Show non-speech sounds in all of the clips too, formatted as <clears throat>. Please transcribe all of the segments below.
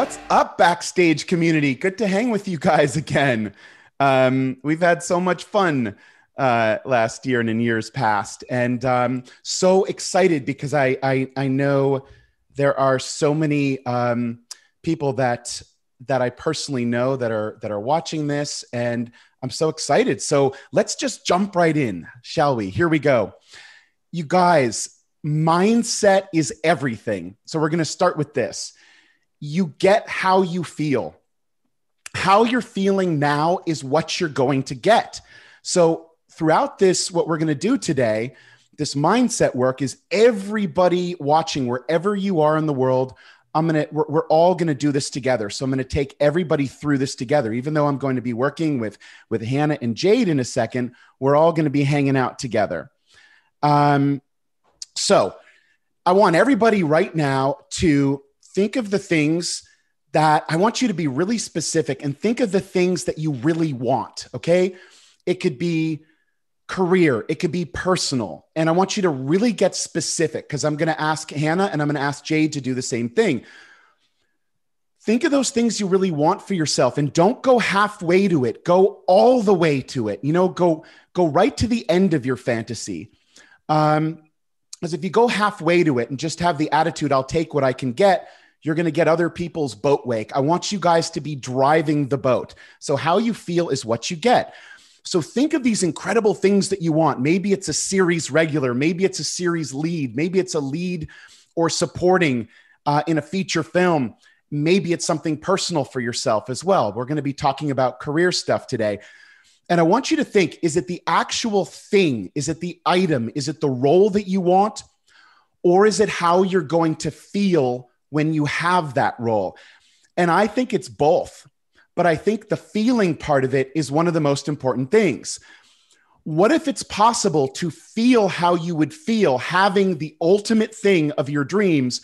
What's up, backstage community? Good to hang with you guys again. Um, we've had so much fun uh, last year and in years past, and um, so excited because I, I I know there are so many um, people that that I personally know that are that are watching this, and I'm so excited. So let's just jump right in, shall we? Here we go, you guys. Mindset is everything. So we're going to start with this you get how you feel. How you're feeling now is what you're going to get. So, throughout this, what we're going to do today, this mindset work is everybody watching, wherever you are in the world. I'm going to, we're, all going to do this together. So I'm going to take everybody through this together. Even though I'm going to be working with, with Hannah and Jade in a second, we're all going to be hanging out together. Um, so I want everybody right now to think of the things that I want you to be really specific and think of the things that you really want. Okay. It could be career, it could be personal. And I want you to really get specific because I'm going to ask Hannah and I'm going to ask Jade to do the same thing. Think of those things you really want for yourself and don't go halfway to it. Go all the way to it. You know, go go right to the end of your fantasy. Um, because if you go halfway to it and just have the attitude, I'll take what I can get, you're going to get other people's boat wake. I want you guys to be driving the boat. So, how you feel is what you get. So, think of these incredible things that you want. Maybe it's a series regular, maybe it's a series lead, maybe it's a lead or supporting uh, in a feature film. Maybe it's something personal for yourself as well. We're going to be talking about career stuff today. And I want you to think is it the actual thing? Is it the item? Is it the role that you want? Or is it how you're going to feel when you have that role. And I think it's both. But I think the feeling part of it is one of the most important things. What if it's possible to feel how you would feel having the ultimate thing of your dreams?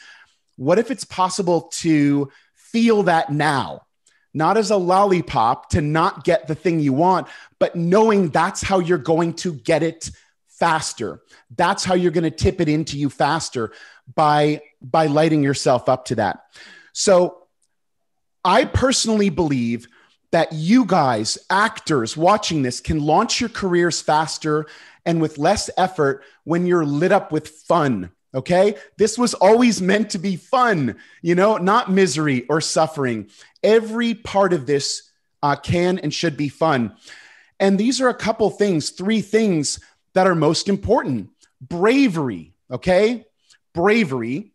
What if it's possible to feel that now? Not as a lollipop to not get the thing you want, but knowing that's how you're going to get it faster. That's how you're going to tip it into you faster by by lighting yourself up to that. So I personally believe that you guys, actors watching this, can launch your careers faster and with less effort when you're lit up with fun. Okay. This was always meant to be fun, you know, not misery or suffering. Every part of this uh, can and should be fun. And these are a couple things, three things that are most important bravery. Okay bravery.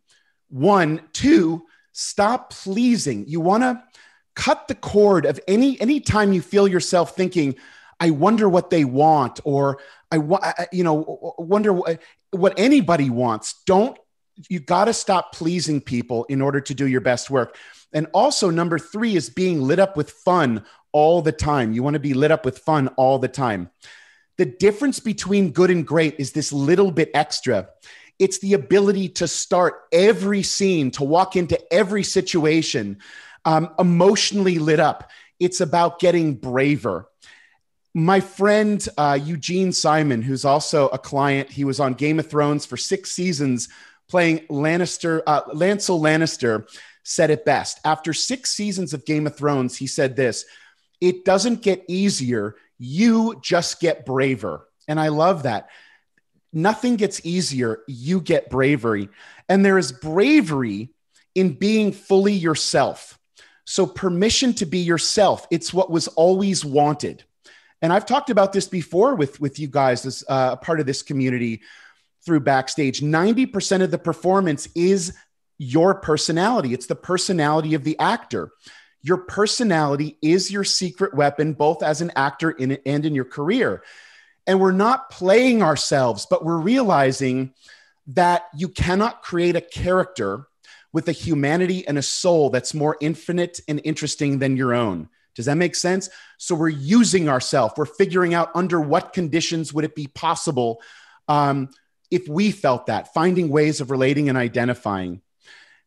One, two, stop pleasing. You want to cut the cord of any anytime you feel yourself thinking, I wonder what they want, or I want, you know, wonder what, what anybody wants. Don't you got to stop pleasing people in order to do your best work. And also, number three is being lit up with fun all the time. You want to be lit up with fun all the time. The difference between good and great is this little bit extra. It's the ability to start every scene, to walk into every situation um, emotionally lit up. It's about getting braver. My friend uh, Eugene Simon, who's also a client, he was on Game of Thrones for six seasons playing Lannister, uh, Lancel Lannister, said it best. After six seasons of Game of Thrones, he said this It doesn't get easier, you just get braver. And I love that nothing gets easier. You get bravery. And there is bravery in being fully yourself. So, permission to be yourself, it's what was always wanted. And I've talked about this before with, with you guys as uh, a part of this community through backstage. 90% of the performance is your personality, it's the personality of the actor. Your personality is your secret weapon, both as an actor in, and in your career. And we're not playing ourselves, but we're realizing that you cannot create a character with a humanity and a soul that's more infinite and interesting than your own. Does that make sense? So we're using ourselves. We're figuring out under what conditions would it be possible um, if we felt that, finding ways of relating and identifying.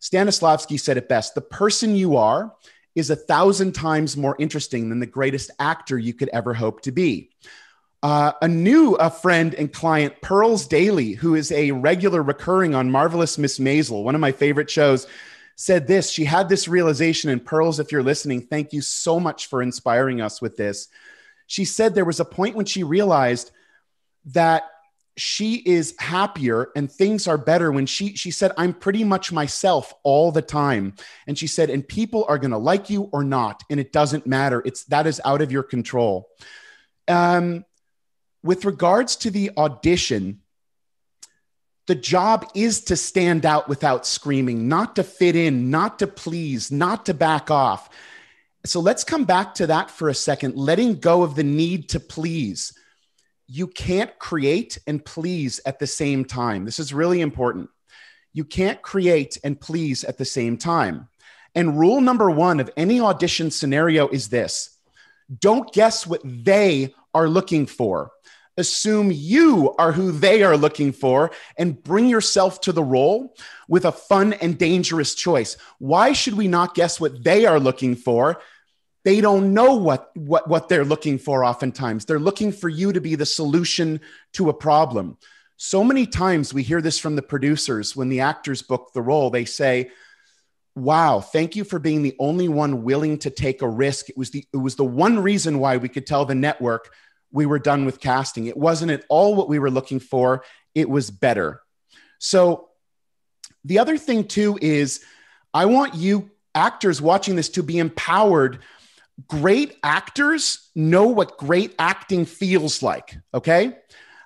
Stanislavski said it best the person you are is a thousand times more interesting than the greatest actor you could ever hope to be. Uh, a new a friend and client, Pearls Daily, who is a regular recurring on Marvelous Miss Maisel, one of my favorite shows, said this. She had this realization, and Pearls, if you're listening, thank you so much for inspiring us with this. She said there was a point when she realized that she is happier and things are better when she she said i'm pretty much myself all the time and she said and people are going to like you or not and it doesn't matter it's that is out of your control um with regards to the audition the job is to stand out without screaming not to fit in not to please not to back off so let's come back to that for a second letting go of the need to please you can't create and please at the same time. This is really important. You can't create and please at the same time. And rule number one of any audition scenario is this don't guess what they are looking for. Assume you are who they are looking for and bring yourself to the role with a fun and dangerous choice. Why should we not guess what they are looking for? they don't know what, what, what they're looking for oftentimes. They're looking for you to be the solution to a problem. So many times we hear this from the producers when the actors book the role. They say, Wow, thank you for being the only one willing to take a risk. It was the, it was the one reason why we could tell the network we were done with casting. It wasn't at all what we were looking for, it was better. So, the other thing too is I want you actors watching this to be empowered great actors know what great acting feels like. Okay.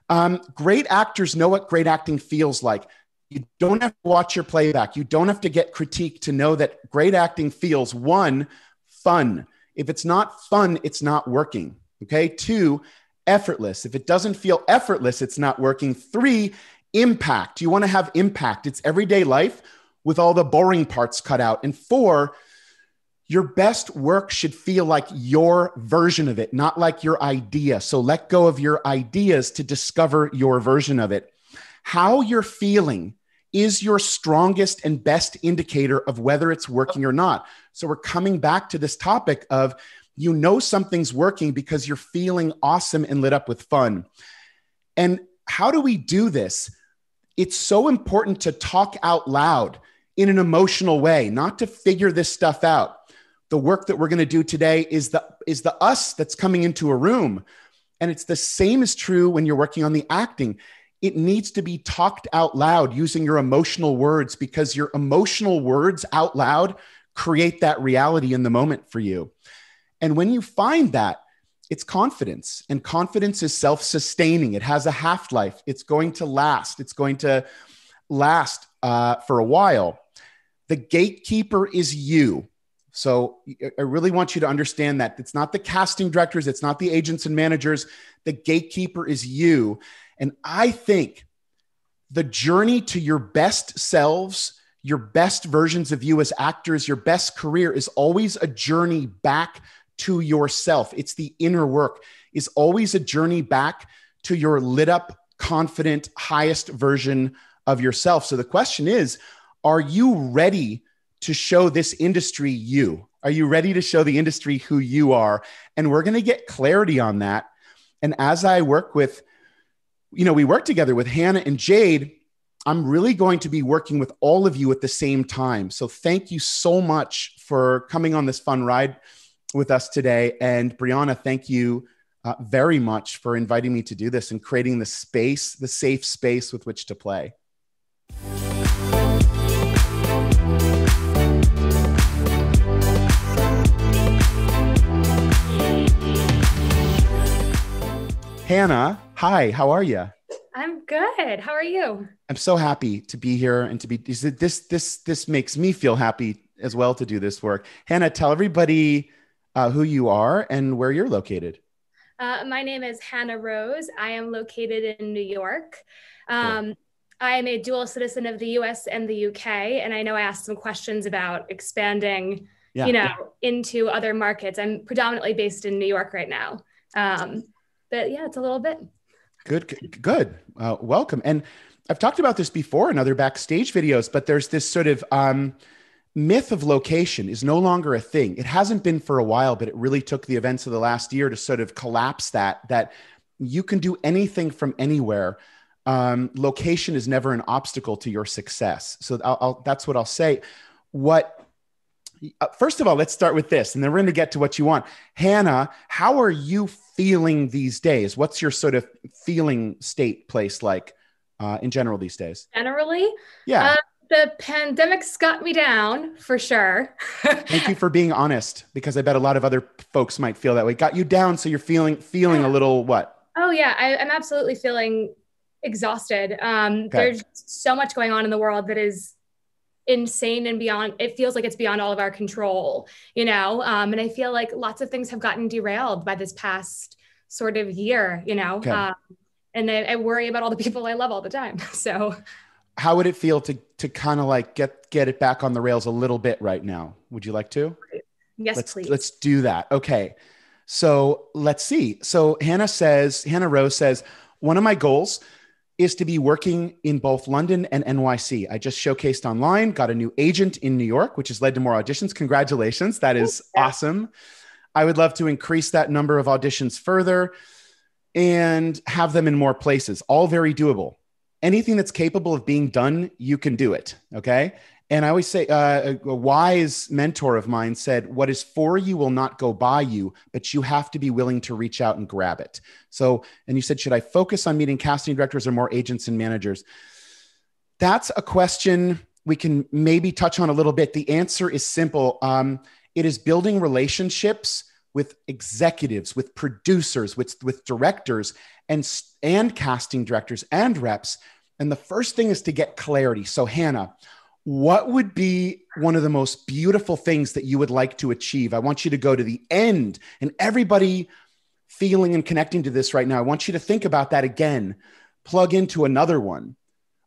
Um, great actors know what great acting feels like. You don't have to watch your playback. You don't have to get critique to know that great acting feels one, fun. If it's not fun, it's not working. Okay. Two, effortless. If it doesn't feel effortless, it's not working. Three, impact. You want to have impact. It's everyday life with all the boring parts cut out. And four, your best work should feel like your version of it, not like your idea. So let go of your ideas to discover your version of it. How you're feeling is your strongest and best indicator of whether it's working or not. So we're coming back to this topic of you know something's working because you're feeling awesome and lit up with fun. And how do we do this? It's so important to talk out loud in an emotional way, not to figure this stuff out the work that we're going to do today is the is the us that's coming into a room and it's the same is true when you're working on the acting it needs to be talked out loud using your emotional words because your emotional words out loud create that reality in the moment for you and when you find that it's confidence and confidence is self-sustaining. It has a half-life. It's going to last. It's going to last uh, for a while. The gatekeeper is you. So I really want you to understand that it's not the casting directors, it's not the agents and managers. The gatekeeper is you. And I think the journey to your best selves, your best versions of you as actors, your best career is always a journey back to yourself. It's the inner work, is always a journey back to your lit up, confident, highest version of yourself. So the question is, are you ready to show this industry you? Are you ready to show the industry who you are? And we're going to get clarity on that. And as I work with, you know, we work together with Hannah and Jade, I'm really going to be working with all of you at the same time. So thank you so much for coming on this fun ride with us today. And Brianna, thank you uh, very much for inviting me to do this and creating the space, the safe space with which to play. Hannah, hi, how are you? I'm good. How are you? I'm so happy to be here and to be this this this makes me feel happy as well to do this work. Hannah, tell everybody uh, who you are and where you're located. Uh, my name is Hannah Rose. I am located in New York. Um, cool. I am a dual citizen of the US and the UK. And I know I asked some questions about expanding, yeah, you know, yeah. into other markets. I'm predominantly based in New York right now. Um, but yeah, it's a little bit. Good, good. Uh, welcome. And I've talked about this before in other backstage videos, but there's this sort of um, myth of location is no longer a thing. It hasn't been for a while, but it really took the events of the last year to sort of collapse that. That you can do anything from anywhere. Um, location is never an obstacle to your success. So I'll, I'll, that's what I'll say. what uh, first of all, let's start with this, and then we're going to get to what you want. Hannah, how are you feeling these days? What's your sort of feeling state place like uh, in general these days? Generally, yeah. Uh, the pandemic's got me down for sure. Thank you <laughs> for being honest, because I bet a lot of other folks might feel that way. Got you down, so you're feeling feeling a little what? Oh yeah, I, am absolutely feeling exhausted. Um, okay. There's so much going on in the world that is insane and beyond it feels like it's beyond all of our control you know um, and i feel like lots of things have gotten derailed by this past sort of year you know okay. um, and I, I, worry about all the people i love all the time <laughs> so how would it feel to to kind of like get get it back on the rails a little bit right now would you like to yes let's, please let's do that okay so let's see so hannah says hannah rose says one of my goals is to be working in both London and NYC. I just showcased online, got a new agent in New York, which has led to more auditions. Congratulations. That is awesome. I would love to increase that number of auditions further and have them in more places, all very doable. Anything that's capable of being done, you can do it. Okay. And I always say, uh, a, wise mentor of mine said, What is for you will not go by you, but you have to be willing to reach out and grab it. So, and you said, Should I focus on meeting casting directors or more agents and managers? That's a question we can maybe touch on a little bit. The answer is simple um, it is building relationships with executives, with producers, with, with directors, and, and casting directors and reps. And the first thing is to get clarity. So, Hannah, what would be one of the most beautiful things that you would like to achieve? I want you to go to the end and everybody feeling and connecting to this right now. I want you to think about that again, plug into another one.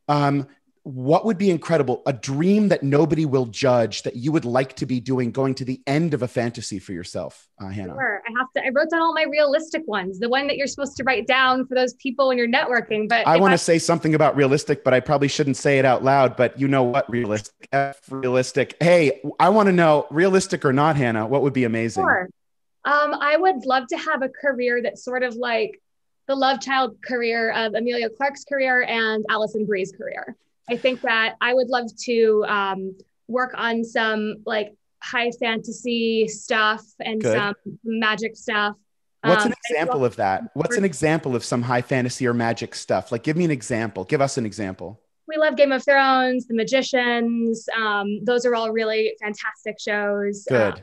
Um, what would be incredible? A dream that nobody will judge that you would like to be doing, going to the end of a fantasy for yourself, uh, Hannah. Sure. I have to. I wrote down all my realistic ones, the one that you're supposed to write down for those people when you're networking. But I want to say something about realistic, but I probably shouldn't say it out loud. But you know what? Realistic, F realistic. Hey, I want to know, realistic or not, Hannah? What would be amazing? Sure. Um, I would love to have a career that's sort of like the love child career of Emilia Clarke's career and Alison Brie's career. I think that I would love to um, work on some like high fantasy stuff and Good. some magic stuff. What's um, an example of that? What's an example of some high fantasy or magic stuff? Like, give me an example. Give us an example. We love Game of Thrones, The Magicians. Um, those are all really fantastic shows. Good. Uh,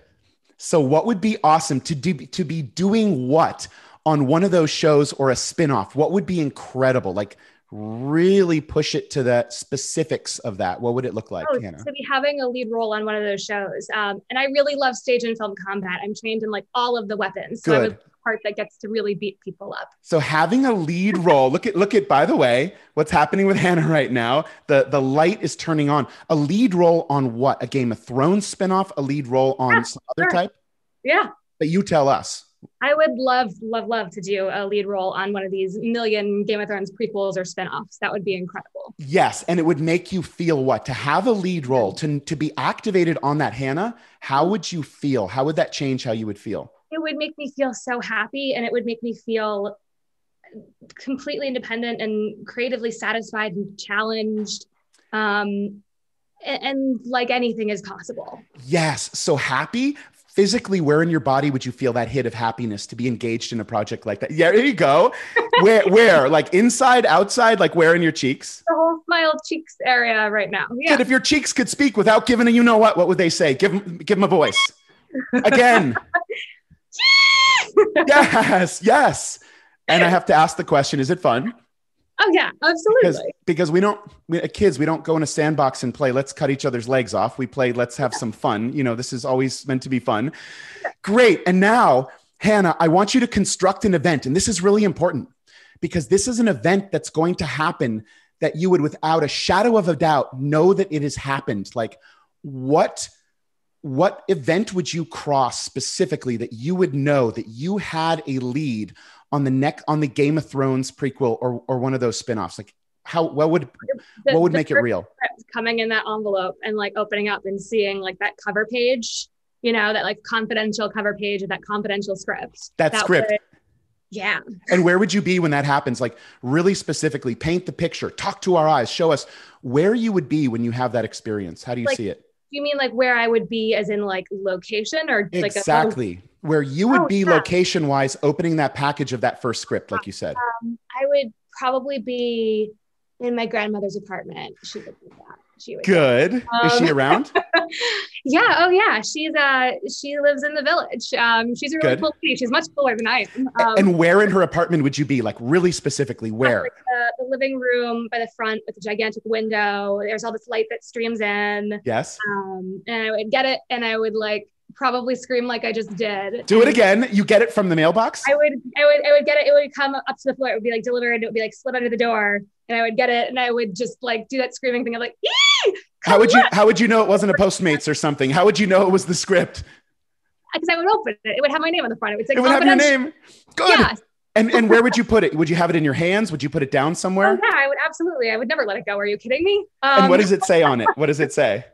so, what would be awesome to do? To be doing what on one of those shows or a spinoff? What would be incredible? Like, really push it to the specifics of that, what would it look like, oh, Hannah? To be having a lead role on one of those shows. Um, and I really love stage and film combat. I'm trained in like all of the weapons. So Good. part that gets to really beat people up. So having a lead role, look at look at by the way, what's happening with Hannah right now. The the light is turning on. A lead role on what? A Game of Thrones spinoff, a lead role on yeah, some other sure. type? Yeah. But you tell us. I would love, love, love to do a lead role on one of these million Game of Thrones prequels or spinoffs. That would be incredible. Yes. And it would make you feel what? To have a lead role, to, to be activated on that, Hannah, how would you feel? How would that change how you would feel? It would make me feel so happy and it would make me feel completely independent and creatively satisfied and challenged. Um, and, and like anything is possible. Yes. So happy physically where in your body would you feel that hit of happiness to be engaged in a project like that? Yeah there you go. <laughs> Where where? Like inside outside? Like where in your cheeks? The whole smile cheeks area right now. Yeah. If your cheeks could speak without giving a you know what what would they say? Give them give them a voice. <laughs> Again. <laughs> Yes yes. And i have to ask the question is it fun Oh yeah, absolutely. Because, because we don't, we, kids, we don't go in a sandbox and play. Let's cut each other's legs off. We play. Let's have some fun. You know, this is always meant to be fun. Great. And now, Hannah, I want you to construct an event, and this is really important because this is an event that's going to happen that you would, without a shadow of a doubt, know that it has happened. Like, what? What event would you cross specifically that you would know that you had a lead on the neck on the Game of Thrones prequel or or one of those spin-offs? Like how what would the, what would make it real? Coming in that envelope and like opening up and seeing like that cover page, you know, that like confidential cover page of that confidential script. That, that script. Would, yeah. And where would you be when that happens? Like really specifically, paint the picture, talk to our eyes, show us where you would be when you have that experience. How do you like, see it? you mean like where I would be as in like location or like exactly where you would oh, be yeah. location wise opening that package of that first script, like you said? Um, I would probably be in my grandmother's apartment. She would do that. She would good. Um, Is she um, around? <laughs> yeah. Oh yeah. She's uh she lives in the village. Um she's a really good. cool lady. She's much cooler than I am. Um, and where in her apartment would you be? Like really specifically where? Like the, the, living room by the front with a gigantic window. There's all this light that streams in. Yes. Um and I would get it and I would like probably scream like I just did. Do it again. You get it from the mailbox? I would, I would, I would get it. It would come up to the floor. It would be like delivered. It would be like slid under the door, and I would get it, and I would just like do that screaming thing of like, Ee! how would you, how would you know it wasn't a Postmates or something? How would you know it was the script? Because I would open it. It would have my name on the front. It would say, it would have your name. Good. Yeah. And, and where would you put it? Would you have it in your hands? Would you put it down somewhere? Oh, yeah, I would absolutely. I would never let it go. Are you kidding me? Um, and what um, does it say on it? What does it say?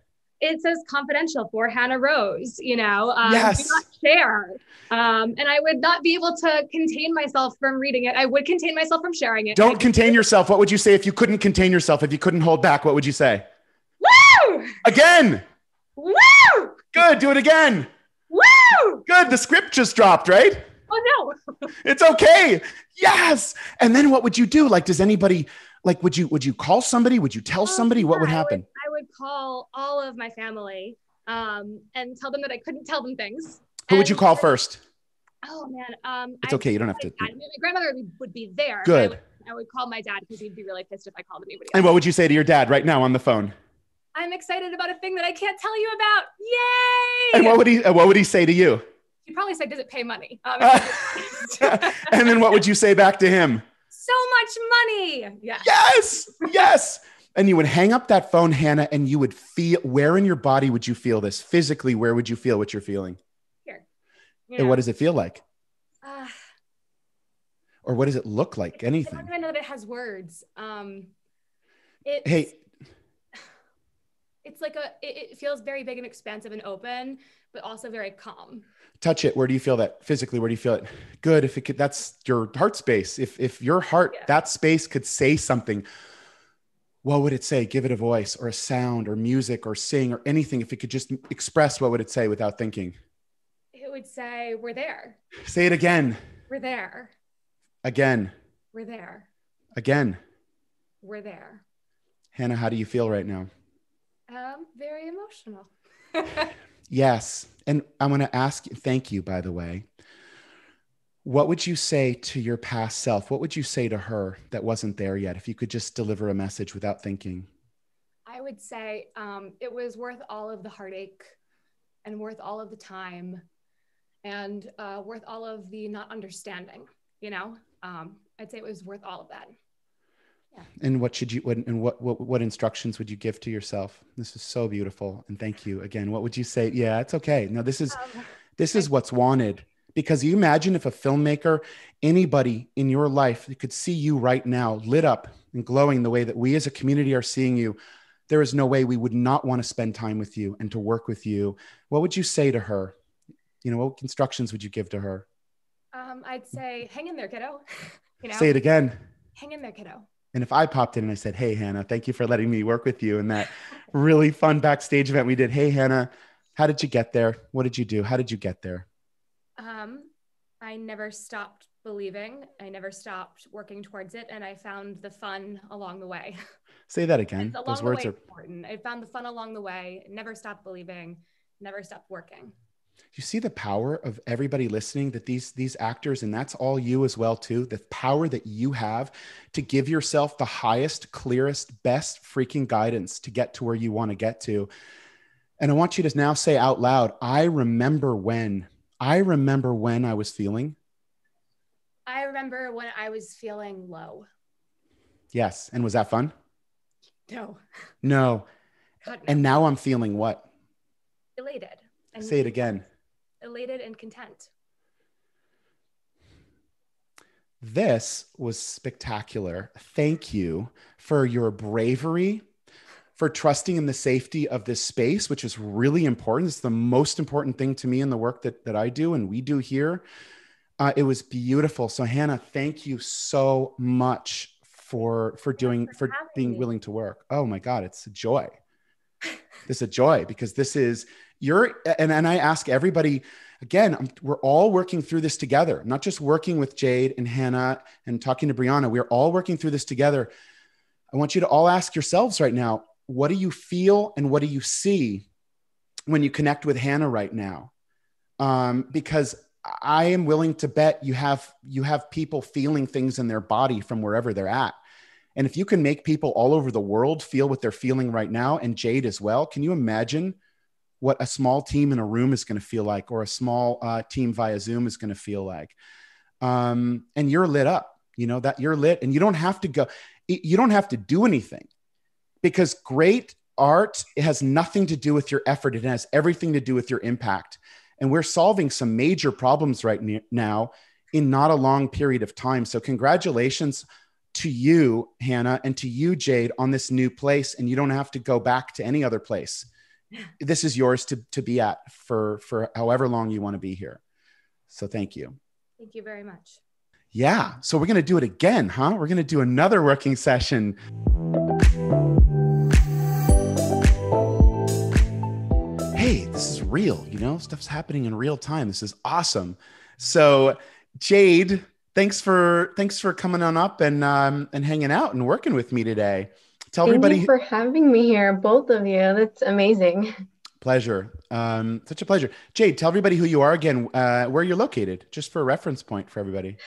It says confidential for Hannah Rose, you know, um, yes. do not share. Um, and I would not be able to contain myself from reading it. I would contain myself from sharing it. Don't contain yourself. What would you say if you couldn't contain yourself? If you couldn't hold back, what would you say? Woo! Again. Woo! Good. Do it again. Woo! Good. The script just dropped, right? Oh no. <laughs> it's okay. Yes. And then what would you do? Like, does anybody like would you would you call somebody? Would you tell oh, somebody? Yeah, what would happen? Would call all of my family um, and tell them that I couldn't tell them things. Who and would you call first? Oh man, um, it's okay. You don't have to. My, my grandmother would be, would be there. Good. I would, I would, call my dad because he'd be really pissed if I called anybody. And what would you say to your dad right now on the phone? I'm excited about a thing that I can't tell you about. Yay! And what would he? What would he say to you? He'd probably say, "Does it pay money?" <laughs> Um, and then what would you say back to him? So much money. Yeah. Yes. Yes and you would hang up that phone, Hannah, and you would feel where in your body would you feel this physically? Where would you feel what you're feeling? Here. Yeah. And what does it feel like? Uh, or what does it look like? Anything? I don't even know that it has words. Um, it's, hey, <sighs> it's like a. It, it feels very big and expansive and open, but also very calm touch it where do you feel that physically where do you feel it good if it could that's your heart space if if your heart yeah. that space could say something what would it say? Give it a voice or a sound or music or sing or anything. If it could just express, what would it say without thinking? It would say, We're there. Say it again. We're there. Again. We're there. Again. We're there. Hannah, how do you feel right now? Um, very emotional. <laughs> yes. And I'm going to ask thank you, by the way what would you say to your past self? What would you say to her that wasn't there yet? If you could just deliver a message without thinking. I would say um, it was worth all of the heartache and worth all of the time and uh, worth all of the not understanding, you know? Um, I'd say it was worth all of that. Yeah. And what should you, what, and what, what, what instructions would you give to yourself? This is so beautiful. And thank you again. What would you say? Yeah, it's okay. No, this is, um, this is what's wanted because you imagine if a filmmaker, anybody in your life could see you right now lit up and glowing the way that we as a community are seeing you, there is no way we would not want to spend time with you and to work with you. What would you say to her? You know, what instructions would you give to her? Um, I'd say, hang in there, kiddo. <laughs> you know, say it again. Hang in there, kiddo. And if I popped in and I said, Hey, Hannah, thank you for letting me work with you in that really fun backstage event we did. Hey, Hannah, how did you get there? What did you do? How did you get there? Um, I never stopped believing. I never stopped working towards it, and I found the fun along the way. <laughs> Say that again. Those words are important. I found the fun along the way. Never stopped believing. Never stopped working. You see the power of everybody listening. That these these actors, and that's all you as well too. The power that you have to give yourself the highest, clearest, best freaking guidance to get to where you want to get to. And I want you to now say out loud, I remember when I remember when I was feeling. I remember when I was feeling low. Yes. And was that fun? No. No. <laughs> God, no. And now I'm feeling what? Elated. And Say it again. Elated and content. This was spectacular. Thank you for your bravery for trusting in the safety of this space, which is really important. It's the most important thing to me in the work that, that I do and we do here. Uh, it was beautiful. So Hannah, thank you so much for for doing for, for being me. willing to work. Oh my God, it's a joy. This is a joy because this is you're and, and I ask everybody again, I'm, we're all working through this together, not just working with Jade and Hannah and talking to Brianna. We're all working through this together. I want you to all ask yourselves right now, what do you feel and what do you see when you connect with Hannah right now? Um, because I am willing to bet you have you have people feeling things in their body from wherever they're at. And if you can make people all over the world feel what they're feeling right now, and Jade as well, can you imagine what a small team in a room is going to feel like, or a small uh, team via Zoom is going to feel like? Um, and you're lit up, you know that you're lit, and you don't have to go, you don't have to do anything, because great art it has nothing to do with your effort; it has everything to do with your impact. And we're solving some major problems right now in not a long period of time. So, congratulations to you, Hannah, and to you, Jade, on this new place. And you don't have to go back to any other place. This is yours to, to be at for, for however long you want to be here. So, thank you. Thank you very much. Yeah. So, we're going to do it again, huh? We're going to do another working session. Hey, this is real, you know, stuff's happening in real time. This is awesome. So, Jade, thanks for thanks for coming on up and um, and hanging out and working with me today. Tell Thank everybody you for having me here, both of you. That's amazing. Pleasure. Um, such a pleasure. Jade, tell everybody who you are again, uh, where you're located, just for a reference point for everybody.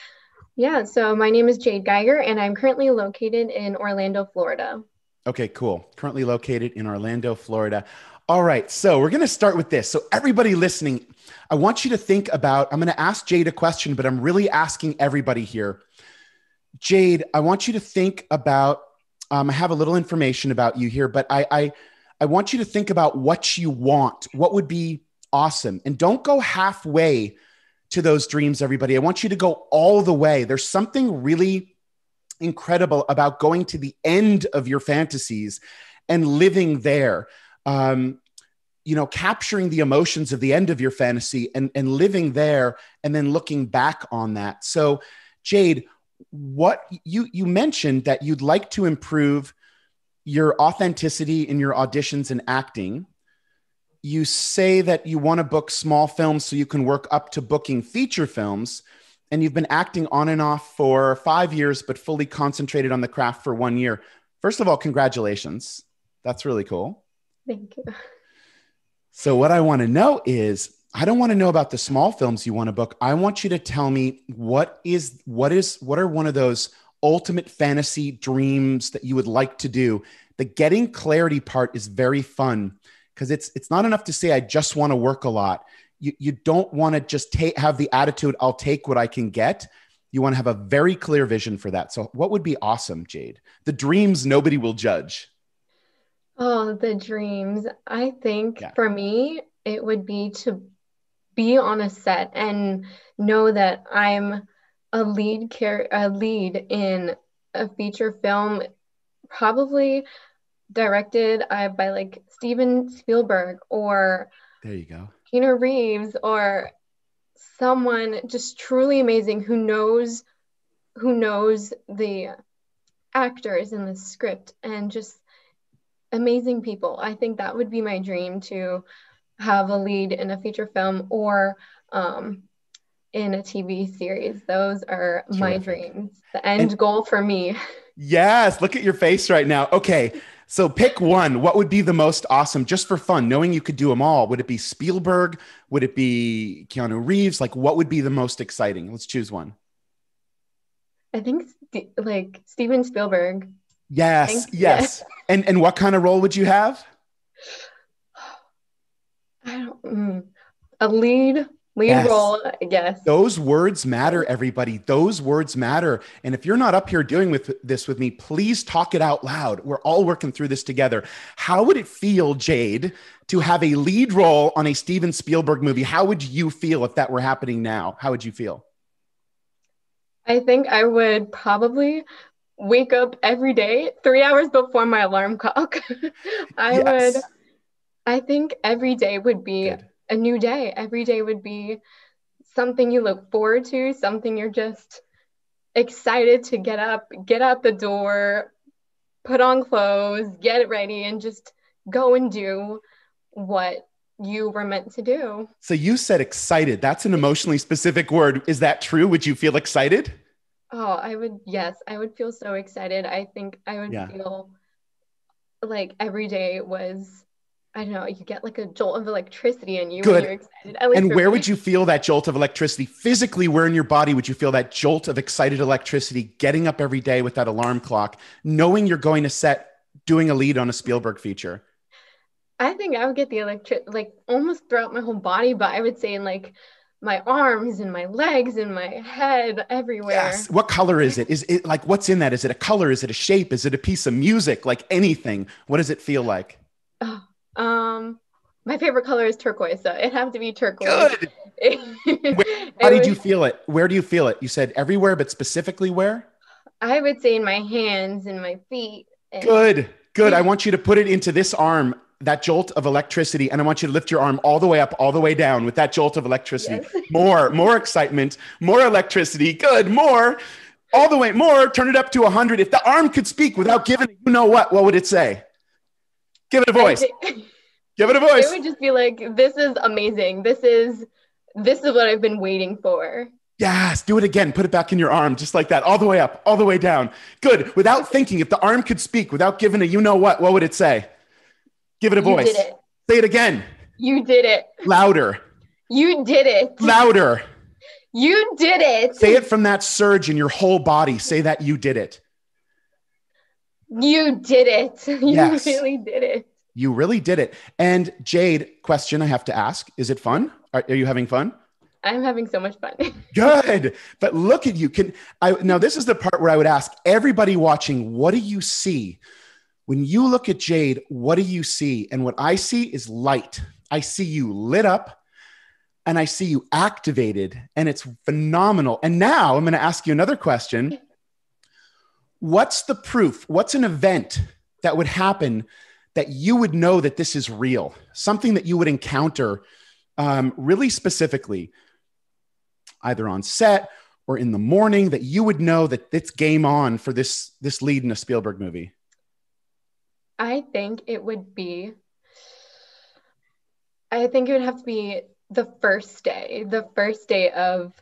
Yeah, so my name is Jade Geiger, and I'm currently located in Orlando, Florida. Okay, cool. Currently located in Orlando, Florida. All right, so we're going to start with this. So, everybody listening, I want you to think about. I'm going to ask Jade a question, but I'm really asking everybody here. Jade, I want you to think about. Um, I have a little information about you here, but I, I, I want you to think about what you want. What would be awesome, and don't go halfway to those dreams, everybody. I want you to go all the way. There's something really incredible about going to the end of your fantasies and living there um, you know, capturing the emotions of the end of your fantasy and, and living there and then looking back on that. So, Jade, what you you mentioned that you'd like to improve your authenticity in your auditions and acting. You say that you want to book small films so you can work up to booking feature films. And you've been acting on and off for five years, but fully concentrated on the craft for one year. First of all, congratulations. That's really cool. Thank you. So, what I want to know is I don't want to know about the small films you want to book. I want you to tell me what is what is what are one of those ultimate fantasy dreams that you would like to do. The getting clarity part is very fun because it's it's not enough to say I just want to work a lot. You you don't want to just take have the attitude I'll take what I can get. You want to have a very clear vision for that. So what would be awesome, Jade? The dreams nobody will judge. Oh, the dreams. I think yeah. for me, it would be to be on a set and know that I'm a lead care a lead in a feature film, probably directed uh, by like Steven Spielberg or there you go, Keanu Reeves or someone just truly amazing who knows who knows the actors in the script and just amazing people. I think that would be my dream to have a lead in a feature film or um, in a TV series. Those are Terrific. my dreams. The end and, goal for me. Yes, look at your face right now. Okay. So pick one. What would be the most awesome just for fun, knowing you could do them all? Would it be Spielberg? Would it be Keanu Reeves? Like, what would be the most exciting? Let's choose one. I think like Steven Spielberg. Yes, yes. And and what kind of role would you have? I don't mm, a lead lead yes. role, I guess. Those words matter, everybody. Those words matter. And if you're not up here doing with this with me, please talk it out loud. We're all working through this together. How would it feel, Jade, to have a lead role on a Steven Spielberg movie? How would you feel if that were happening now? How would you feel? I think I would probably wake up every day three hours before my alarm clock. <laughs> I yes. would, I think every day would be Good. a new day. Every day would be something you look forward to, something you're just excited to get up, get out the door, put on clothes, get ready, and just go and do what you were meant to do. So you said excited. That's an emotionally specific word. Is that true? Would you feel excited? Oh, I would, yes, I would feel so excited. I think I would Yeah. feel like every day was, I don't know, you get like a jolt of electricity in you Good. when you're excited. And where me. would you feel that jolt of electricity? Physically, where in your body would you feel that jolt of excited electricity getting up every day with that alarm clock, knowing you're going to set doing a lead on a Spielberg feature? I think I would get the electric, like almost throughout my whole body, but I would say in like my arms and my legs and my head everywhere. Yes. What color is it? Is it like what's in that? Is it a color? Is it a shape? Is it a piece of music? Like anything? What does it feel like? Oh, um, my favorite color is turquoise, so it have to be turquoise. Good. <laughs> It How did you feel it? Where do you feel it? You said everywhere, but specifically where? I would say in my hands and my feet. and- Good. Good. I want you to put it into this arm, that jolt of electricity, and I want you to lift your arm all the way up, all the way down with that jolt of electricity. Yes. <laughs> More, more excitement, more electricity. Good. More. All the way, more. Turn it up to 100. If the arm could speak without giving, you know what? What would it say? Give it a voice. <laughs> Give it a voice. It would just be like, this is amazing. This is this is what I've been waiting for. Yes, do it again. Put it back in your arm, just like that, all the way up, all the way down. Good. Without thinking, if the arm could speak, without giving a you know what, what would it say? Give it a You voice. did it. Say it again. You did it. Louder, You did it. louder. You did it. Say it from that surge in your whole body. Say that you did it. You did it. <laughs> You Yes. really did it. You really did it. And Jade, question I have to ask Is it fun? Are, are you having fun? I'm having so much fun. <laughs> Good. But look at you. Can I now this is the part where I would ask everybody watching, what do you see? When you look at Jade, what do you see? And what I see is light. I see you lit up and I see you activated and it's phenomenal. And now I'm going to ask you another question. What's the proof? What's an event that would happen that you would know that this is real? Something that you would encounter um, really specifically either on set or in the morning that you would know that it's game on for this this lead in a Spielberg movie? I think it would be, I think it would have to be the first day, the first day of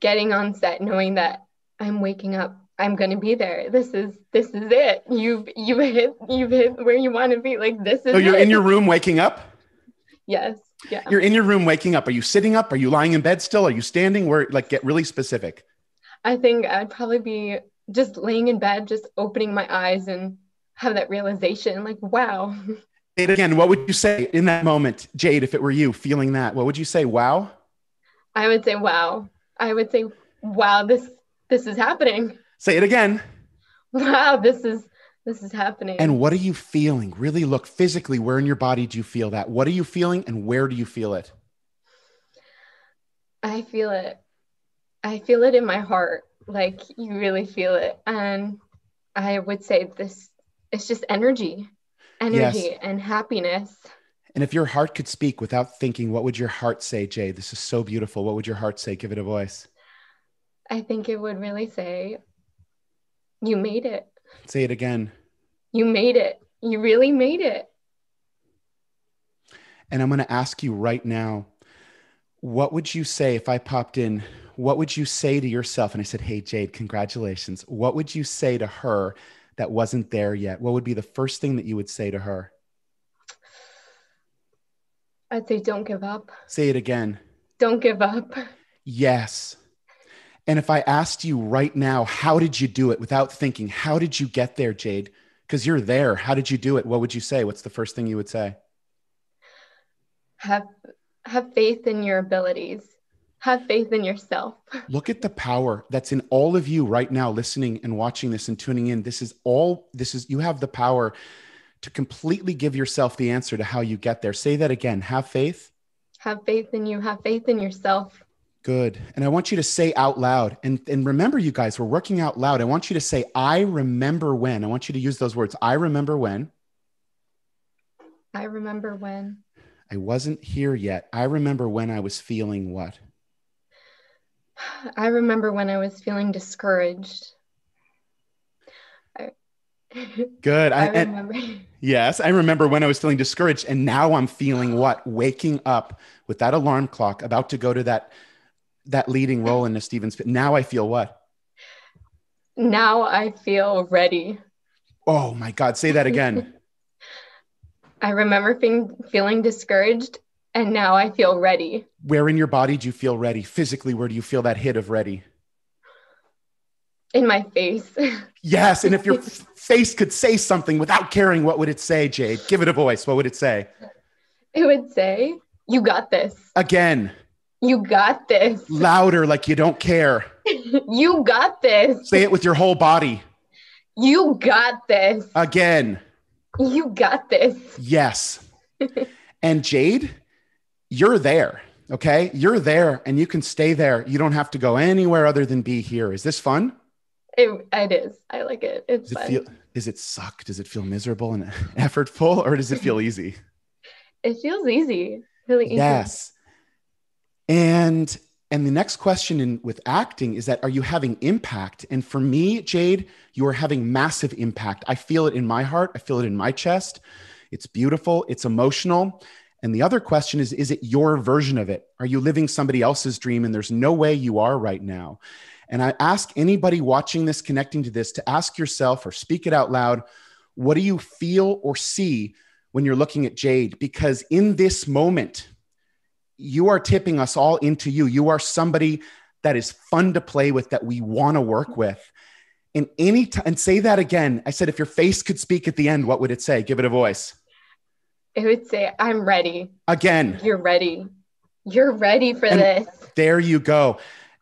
getting on set, knowing that I'm waking up, I'm gonna be there. This is this is it. You've you've hit you've hit where you want to be. Like this is Oh, you're it. in your room waking up? yes. Yeah. You're in your room waking up. Are you sitting up? Are you lying in bed still? Are you standing? Where like get really specific. I think I'd probably be just laying in bed, just opening my eyes and have that realization, like, wow. Say it again. What would you say in that moment, Jade, if it were you feeling that? What would you say? Wow. I would say, wow. I would say, wow, this this is happening. Say it again. Wow, this is this is happening. And what are you feeling? Really look physically. Where in your body do you feel that? What are you feeling and where do you feel it? I feel it. I feel it in my heart. Like you really feel it. And I would say this it's just energy. Energy Yes. and happiness. And if your heart could speak without thinking, what would your heart say, Jade? This is so beautiful. What would your heart say? Give it a voice. I think it would really say, You made it. Say it again. You made it. You really made it. And I'm going to ask you right now, what would you say if I popped in? What would you say to yourself? And I said, Hey, Jade, congratulations. What would you say to her that wasn't there yet? What would be the first thing that you would say to her? I'd say don't give up. Say it again. Don't give up. Yes. And if I asked you right now, how did you do it without thinking? How did you get there, Jade? Because you're there. How did you do it? What would you say? What's the first thing you would say? Have have faith in your abilities. Have faith in yourself. Look at the power that's in all of you right now, listening and watching this and tuning in. This is all, this is, you have the power to completely give yourself the answer to how you get there. Say that again. Have faith. Have faith in you. Have faith in yourself. Good. And I want you to say out loud, and, and remember, you guys, we're working out loud. I want you to say, I remember when. I want you to use those words. I remember when I remember when I wasn't here yet. I remember when I was feeling what? I remember when I was feeling discouraged. I, Good. I, I, remember. yes, I remember when I was feeling discouraged, and now I'm feeling what? Waking up with that alarm clock, about to go to that that leading role in the Stevens. Now I feel what? now I feel ready. Oh my God! Say that again. <laughs> I remember being feeling discouraged, and now I feel ready. where in your body do you feel ready? Physically, where do you feel that hit of ready? In my face. <laughs> Yes. And if your face could say something without caring, what would it say, Jade? Give it a voice. What would it say? it would say, You got this. Again, You got this. <laughs> louder, like you don't care. <laughs> You got this. Say it with your whole body. You got this. Again, You got this. yes. And Jade, you're there. Okay. You're there and you can stay there. You don't have to go anywhere other than be here. Is this fun? It, it is. I like it. It's Does it fun. feel, does it suck? Does it feel miserable and <laughs> effortful or does it feel <laughs> easy? it feels easy. Really easy. Yes. And and the next question in with acting is that are you having impact? And for me, Jade, you are having massive impact. I feel it in my heart, I feel it in my chest. It's beautiful, it's emotional. And the other question is is it your version of it? Are you living somebody else's dream and there's no way you are right now? And I ask anybody watching this connecting to this to ask yourself or speak it out loud, what do you feel or see when you're looking at Jade? Because in this moment, you are tipping us all into you. You are somebody that is fun to play with, that we want to work with. And any time, and say that again. I said, if your face could speak at the end, what would it say? Give it a voice. It would say, I'm ready. Again, You're ready. You're ready for And- this. there you go.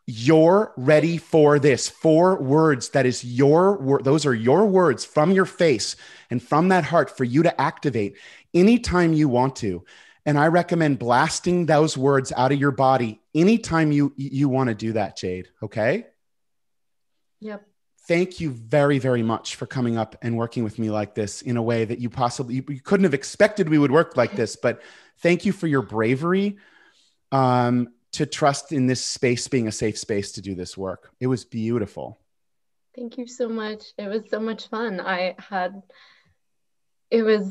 You're ready for this. Four words. That is your word. Those are your words from your face and from that heart for you to activate anytime you want to. And I recommend blasting those words out of your body anytime you you want to do that, Jade. Okay. Yep. Thank you very, very much for coming up and working with me like this in a way that you possibly you, you couldn't have expected we would work like this. But thank you for your bravery um, to trust in this space being a safe space to do this work. It was beautiful. Thank you so much. It was so much fun. I had, it was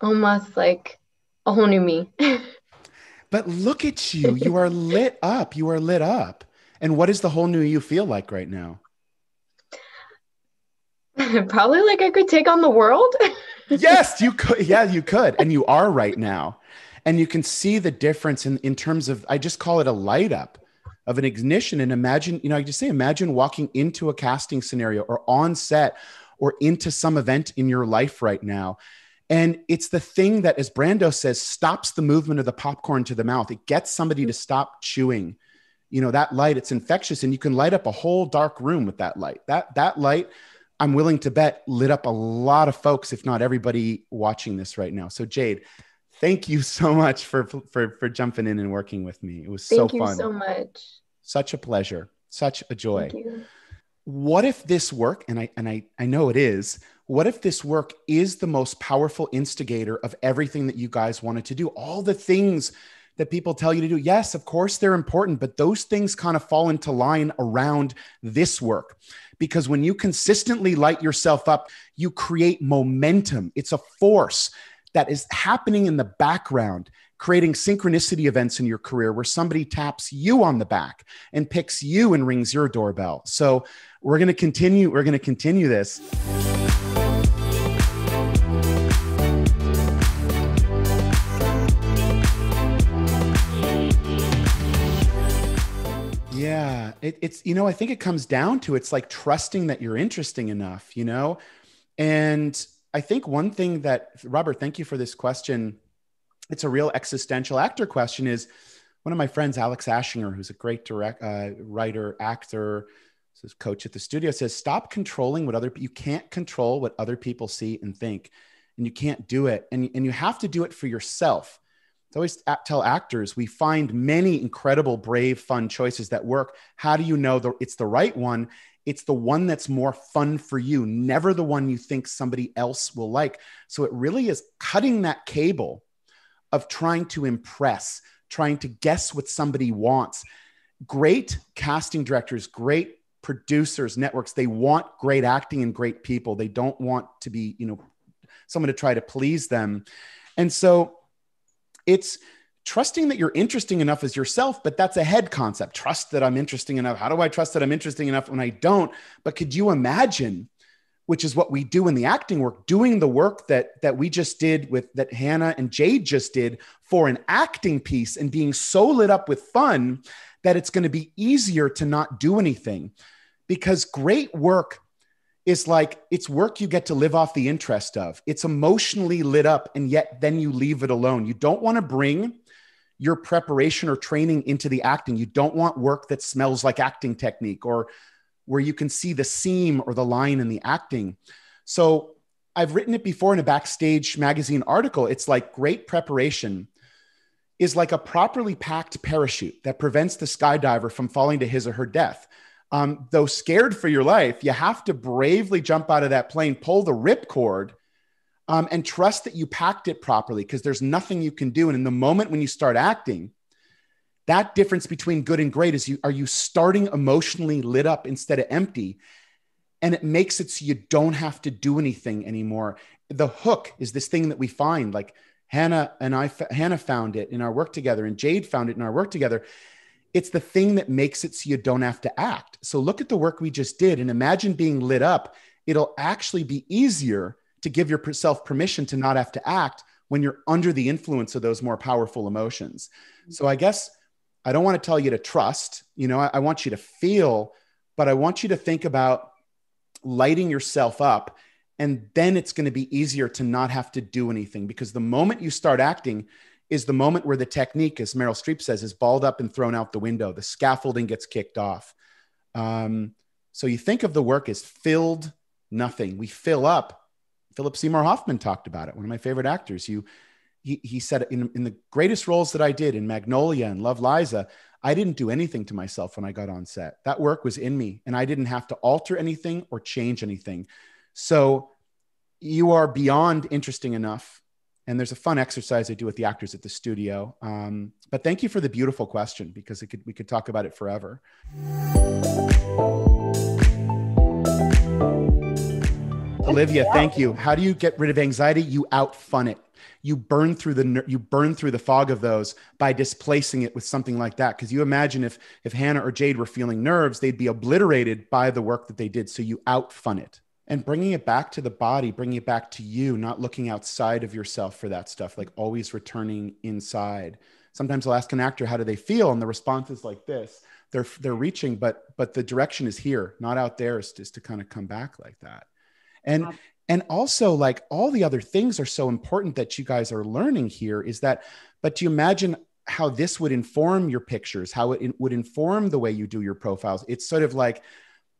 almost like a whole new me. <laughs> But look at you. You are lit up. You are lit up. And what does the whole new you feel like right now? <laughs> Probably like I could take on the world. <laughs> yes, you could. Yeah, you could. And you are right now. And you can see the difference in, in terms of, I just call it a light up of an ignition. And imagine, you know, I just say, imagine walking into a casting scenario or on set or into some event in your life right now. And it's the thing that, as Brando says, stops the movement of the popcorn to the mouth. It gets somebody to stop chewing. You know, that light, it's infectious and you can light up a whole dark room with that light. That, that light, I'm willing to bet lit up a lot of folks, if not everybody watching this right now. So Jade, thank you so much for for for jumping in and working with me. It was Thank so fun. Thank you so much. Such a pleasure. Such a joy. Thank you. What if this work, and I and I I know it is, what if this work is the most powerful instigator of everything that you guys wanted to do? All the things that people tell you to do. Yes, of course they're important, but those things kind of fall into line around this work. Because when you consistently light yourself up, you create momentum. It's a force that is happening in the background, creating synchronicity events in your career where somebody taps you on the back and picks you and rings your doorbell. So we're going to continue. We're going to continue this. It, it's you know I think it comes down to it's like trusting that you're interesting enough, you know, and I think one thing that Robert, thank you for this question. It's a real existential actor question. Is one of my friends, Alex Ashinger, who's a great direct uh, writer, actor, says coach at the studio, says stop controlling what other you can't control what other people see and think, and you can't do it, and and you have to do it for yourself. I always tell actors we find many incredible, brave, fun choices that work. How do you know that it's the right one? It's the one that's more fun for you, never the one you think somebody else will like. So it really is cutting that cable of trying to impress, trying to guess what somebody wants. Great casting directors, great producers, networks, they want great acting and great people. They don't want to be, you know, someone to try to please them. And so it's trusting that you're interesting enough as yourself, but that's a head concept. Trust that I'm interesting enough. How do I trust that I'm interesting enough when I don't? But could you imagine, which is what we do in the acting work, doing the work that that we just did with that Hannah and Jade just did for an acting piece and being so lit up with fun that it's going to be easier to not do anything. Because great work is like it's work you get to live off the interest of. It's emotionally lit up, and yet then you leave it alone. You don't want to bring your preparation or training into the acting. You don't want work that smells like acting technique or where you can see the seam or the line in the acting. So I've written it before in a backstage magazine article. It's like great preparation is like a properly packed parachute that prevents the skydiver from falling to his or her death. Um, though scared for your life, you have to bravely jump out of that plane, pull the ripcord, um, and trust that you packed it properly because there's nothing you can do. And in the moment when you start acting, that difference between good and great is you are you starting emotionally lit up instead of empty? And it makes it so you don't have to do anything anymore. The hook is this thing that we find like hannah and i hannah found it in our work together and jade found it in our work together it's the thing that makes it so you don't have to act so look at the work we just did and imagine being lit up it'll actually be easier to give yourself permission to not have to act when you're under the influence of those more powerful emotions. Mm-hmm. So I guess I don't want to tell you to trust, you know, I, I want you to feel, but I want you to think about lighting yourself up. And then it's going to be easier to not have to do anything because the moment you start acting is the moment where the technique, as Meryl Streep says, is balled up and thrown out the window. The scaffolding gets kicked off. Um, so you think of the work as filled nothing. We fill up Philip Seymour Hoffman talked about it, one of my favorite actors. You, he, he said, in, in the greatest roles that I did in Magnolia and Love Liza, I didn't do anything to myself when I got on set. That work was in me, and I didn't have to alter anything or change anything. So you are beyond interesting enough. And there's a fun exercise I do with the actors at the studio. Um, but thank you for the beautiful question because it could, we could talk about it forever. Olivia, thank you. How do you get rid of anxiety? You outfun it. You burn through the you burn through the fog of those by displacing it with something like that. Because you imagine if if Hannah or Jade were feeling nerves, they'd be obliterated by the work that they did. So you outfun it and bringing it back to the body, bringing it back to you, not looking outside of yourself for that stuff. Like always returning inside. Sometimes I'll ask an actor, "How do they feel?" and the response is like this. They're they're reaching, but but the direction is here, not out there. Is just to kind of come back like that and wow. and also like all the other things are so important that you guys are learning here is that but do you imagine how this would inform your pictures how it would inform the way you do your profiles it's sort of like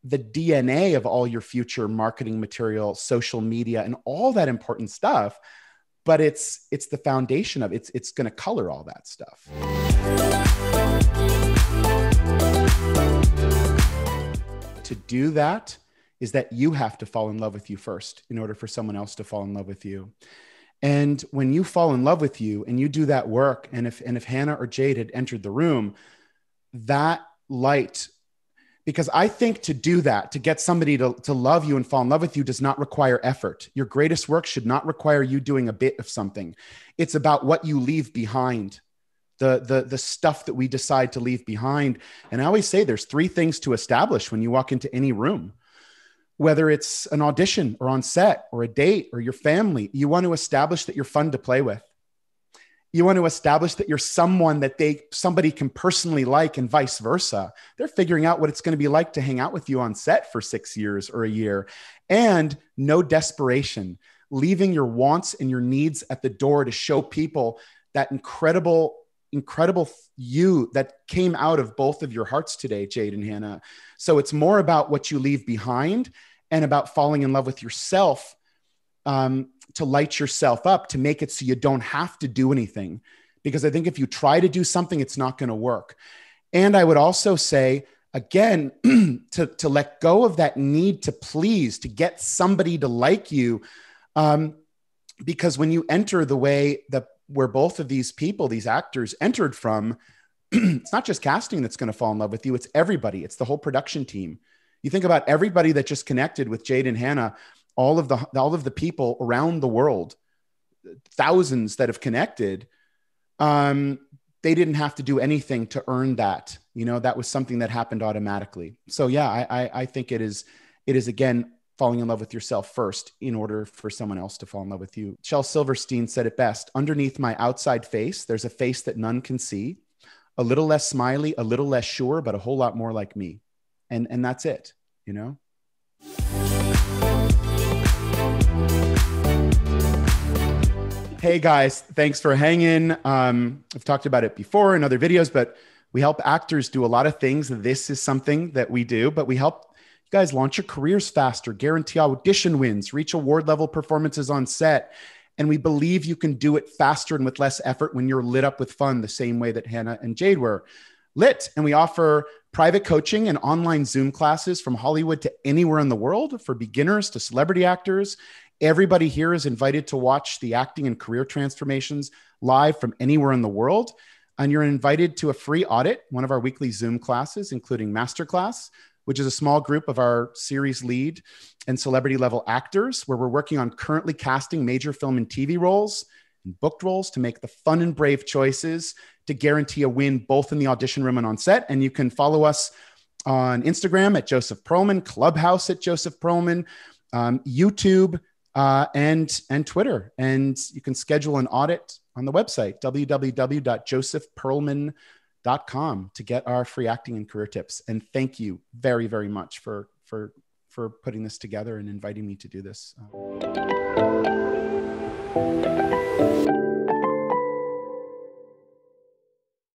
the dna of all your future marketing material social media and all that important stuff but it's it's the foundation of it's it's going to color all that stuff to do that is that you have to fall in love with you first in order for someone else to fall in love with you. And when you fall in love with you and you do that work, and if and if Hannah or Jade had entered the room, that light, because I think to do that, to get somebody to, to love you and fall in love with you does not require effort. Your greatest work should not require you doing a bit of something. It's about what you leave behind. The, the, the stuff that we decide to leave behind. And I always say there's three things to establish when you walk into any room whether it's an audition or on set or a date or your family, you want to establish that you're fun to play with. You want to establish that you're someone that they somebody can personally like and vice versa. They're figuring out what it's going to be like to hang out with you on set for 6 years or a year and no desperation, leaving your wants and your needs at the door to show people that incredible incredible you that came out of both of your hearts today, Jade and Hannah. So it's more about what you leave behind and about falling in love with yourself um, to light yourself up, to make it so you don't have to do anything. Because I think if you try to do something, it's not going to work. And I would also say, again, <clears throat> to, to let go of that need to please, to get somebody to like you. Um, because when you enter the way that where both of these people, these actors entered from, <clears throat> it's not just casting that's going to fall in love with you, it's everybody, it's the whole production team. You think about everybody that just connected with Jade and Hannah, all of the all of the people around the world, thousands that have connected. Um, they didn't have to do anything to earn that. You know, that was something that happened automatically. So yeah, I, I, I think it is it is again falling in love with yourself first in order for someone else to fall in love with you. Shel Silverstein said it best underneath my outside face, there's a face that none can see, a little less smiley, a little less sure, but a whole lot more like me. And, and that's it, you know? Hey guys, thanks for hanging. Um, I've talked about it before in other videos, but we help actors do a lot of things. This is something that we do, but we help you guys launch your careers faster, guarantee audition wins, reach award level performances on set. And we believe you can do it faster and with less effort when you're lit up with fun, the same way that Hannah and Jade were lit. And we offer private coaching and online Zoom classes from Hollywood to anywhere in the world for beginners to celebrity actors. Everybody here is invited to watch the acting and career transformations live from anywhere in the world. And you're invited to a free audit, one of our weekly Zoom classes, including masterclass, which is a small group of our series lead and celebrity level actors, where we're working on currently casting major film and TV roles and booked roles to make the fun and brave choices to guarantee a win both in the audition room and on set. And you can follow us on Instagram at Joseph Pearlman, Clubhouse at Joseph Pearlman, um, YouTube, uh, and and Twitter. And you can schedule an audit on the website www.josephpearlman.com to get our free acting and career tips. And thank you very, very much for for for putting this together and inviting me to do this.